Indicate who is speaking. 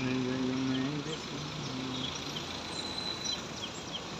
Speaker 1: And